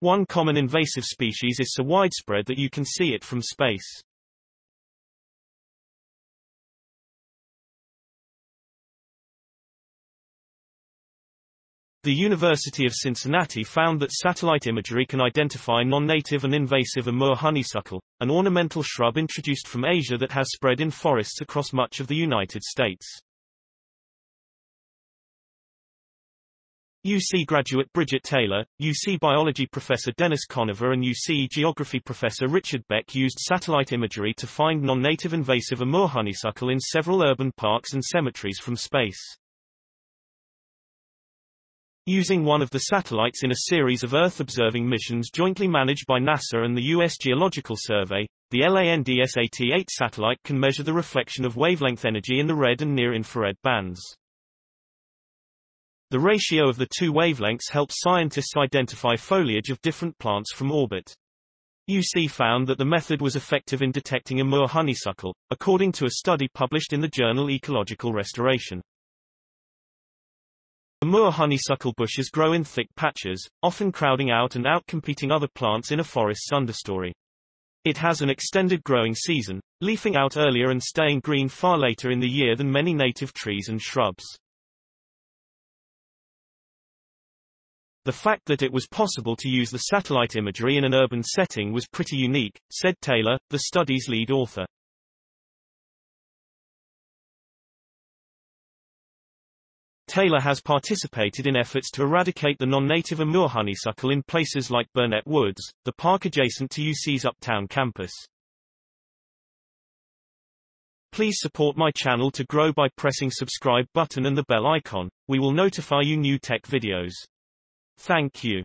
One common invasive species is so widespread that you can see it from space. The University of Cincinnati found that satellite imagery can identify non-native and invasive Amur honeysuckle, an ornamental shrub introduced from Asia that has spread in forests across much of the United States. UC graduate Bridget Taylor, UC biology professor Denis Conover and UC geography professor Richard Beck used satellite imagery to find non-native invasive Amur honeysuckle in several urban parks and cemeteries from space. Using one of the satellites in a series of Earth-observing missions jointly managed by NASA and the U.S. Geological Survey, the Landsat-8 satellite can measure the reflection of wavelength energy in the red and near-infrared bands. The ratio of the two wavelengths helps scientists identify foliage of different plants from orbit. UC found that the method was effective in detecting Amur honeysuckle, according to a study published in the journal Ecological Restoration. The Amur honeysuckle bushes grow in thick patches, often crowding out and outcompeting other plants in a forest's understory. It has an extended growing season, leafing out earlier and staying green far later in the year than many native trees and shrubs. The fact that it was possible to use the satellite imagery in an urban setting was pretty unique, said Taylor, the study's lead author. Taylor has participated in efforts to eradicate the non-native Amur honeysuckle in places like Burnet Woods, the park adjacent to UC's Uptown campus. Please support my channel to grow by pressing subscribe button and the bell icon. We will notify you new tech videos. Thank you.